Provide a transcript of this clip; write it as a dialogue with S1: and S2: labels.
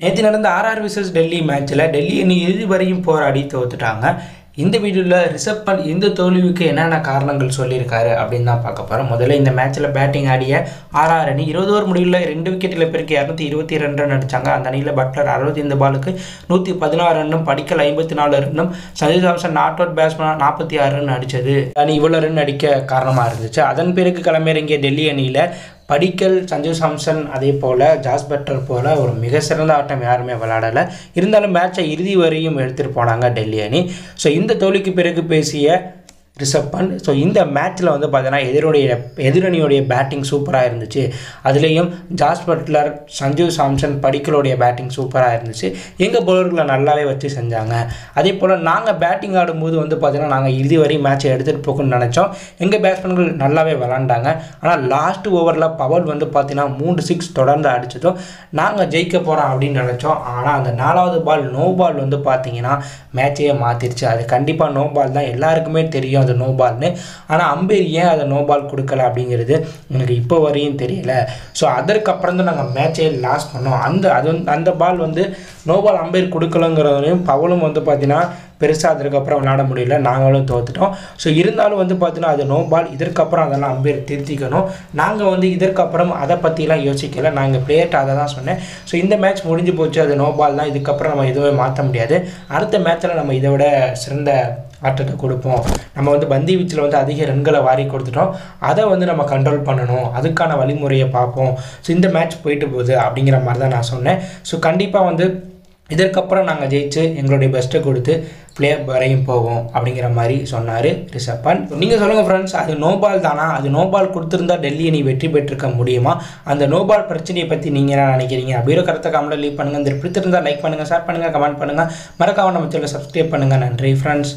S1: நேற்று நடந்த RR versus Delhi மேட்ச்சில் டெல்லி அணி இறுதி வரையும் போராடி தோத்துட்டாங்க. இந்த வீடியோவில் ரிஷப் பண்ண இந்த தோல்விக்கு என்னென்ன காரணங்கள் சொல்லியிருக்காரு அப்படின்னு தான் பார்க்க போகிறோம் முதல்ல இந்த மேட்ச்சில் பேட்டிங் ஆடிய ஆர்ஆர் அணி இருபது ஓவர் முடிவில் ரெண்டு விக்கெட் இழப்பிற்கு இரநூத்தி இருபத்தி ரெண்டு ரன் அடித்தாங்க அந்த அணியில் பட்லர் அறுபத்தைந்து பாலுக்கு நூற்றி பதினாறு ரன்னும் படிக்கல் ஐம்பத்தி நாலு ரன்னும் Sanjay Samson not out batsman நாற்பத்தி ஆறு ரன் அடித்தது அணி இவ்வளோ ரன் அடிக்க காரணமாக இருந்துச்சு. அதன் பிறகு களமிறங்கிய டெல்லி அணியில் படிக்கல் சஞ்சு சாம்சன் அதே போல் ஜாஸ் பட்டர் போல் ஒரு மிக சிறந்த ஆட்டம் யாருமே விளையாடலை. இருந்தாலும் மேட்சை இறுதி வரையும் எடுத்துகிட்டு போனாங்க டெல்லி அணி. ஸோ இந்த தோல்விக்கு பிறகு பேசிய ரிஷப் பண்ட் ஸோ இந்த மேட்ச்சில் வந்து பார்த்தீங்கன்னா எதிரோடைய எதிரணியோடைய பேட்டிங் சூப்பராக இருந்துச்சு. அதுலேயும் ஜாஸ் பட்லர் சஞ்சு சாம்சன் படிக்கலோடைய பேட்டிங் சூப்பராக இருந்துச்சு. எங்கள் பவுலர்களை நல்லாவே வச்சு செஞ்சாங்க. அதே போல் நாங்கள் பேட்டிங் ஆடும்போது வந்து பார்த்தீங்கன்னா நாங்கள் இறுதி வரை மேட்ச்சை எடுத்துகிட்டு போகணும்னு நினச்சோம். எங்கள் பேட்ஸ்மேன்கள் நல்லாவே விளாண்டாங்க ஆனால் லாஸ்ட் ஓவரில் பவர் வந்து பார்த்திங்கன்னா மூன்று சிக்ஸ் தொடர்ந்து அடித்ததும் நாங்கள் ஜெயிக்க போகிறோம் அப்படின்னு நினச்சோம். ஆனால் அந்த நாலாவது பால் நோ பால் வந்து பார்த்திங்கன்னா மேட்சையே மாற்றிருச்சு அது கண்டிப்பாக நோ பால் தான். எல்லாருக்குமே தெரியும். அது நோ பால்னு ஆனால் அம்பேர் ஏன் அதை நோ பால் கொடுக்கல அப்படிங்கிறது எனக்கு இப்போ வரையும் தெரியல. ஸோ அதற்கப்புறம் தான் நாங்கள் மேட்சே லாஸ் பண்ணோம். அந்த அது வந்து அந்த பால் வந்து நோ பால் அம்பேர் கொடுக்கலங்கிறதையும் பவலும் வந்து பார்த்தீங்கன்னா பெருசாக அதுக்கப்புறம் விளாட முடியல. நாங்களும் தோத்துட்டோம். ஸோ இருந்தாலும் வந்து பார்த்தீங்கன்னா அது நோ பால் இதற்கப்புறம் அதெல்லாம் அம்பேர் திருத்திக்கணும். நாங்கள் வந்து இதற்கப்புறம் அதை பற்றிலாம் யோசிக்கல. நாங்கள் பிளேயர்ட்ட அதை தான் சொன்னேன். ஸோ இந்த மேட்ச் முடிஞ்சு போச்சு. அது நோ பால் தான். இதுக்கப்புறம் நம்ம எதுவுமே மாற்ற முடியாது. அடுத்த மேட்ச்சில் நம்ம இதை விட சிறந்த ஆட்டத்தை கொடுப்போம். நம்ம வந்து பந்தி வீச்சில் வந்து அதிக ரன்களை வாரி கொடுத்துட்டோம். அதை வந்து நம்ம கண்ட்ரோல் பண்ணணும். அதுக்கான வழிமுறையை பார்ப்போம். ஸோ இந்த மேட்ச் போயிட்டு போகுது அப்படிங்கிற மாதிரி தான் நான் சொன்னேன். ஸோ கண்டிப்பாக வந்து இதற்கப்புறம் நாங்கள் ஜெயிச்சு எங்களுடைய பெஸ்ட்டை கொடுத்து பிளே வரையும் போவோம் அப்படிங்கிற மாதிரி சொன்னார் ரிஷப் பண்ட் நீங்கள் சொல்லுங்கள் ஃப்ரெண்ட்ஸ் அது நோபால் தானா? அது நோபால் கொடுத்துருந்தா டெல்லி அணி வெற்றி பெற்றிருக்க முடியுமா? அந்த நோபால் பிரச்சனையை பற்றி நீங்கள் என்ன நினைக்கிறீங்க? அப்படியே கருத்தை கமெண்ட்டில் லீவ் பண்ணுங்கள் இந்த பிடித்திருந்தால் லைக் பண்ணுங்கள் ஷேர் பண்ணுங்கள் கமெண்ட் பண்ணுங்கள் மறக்காம நம்ம சேனலை சப்ஸ்கிரைப் பண்ணுங்கள் நன்றி ஃப்ரெண்ட்ஸ்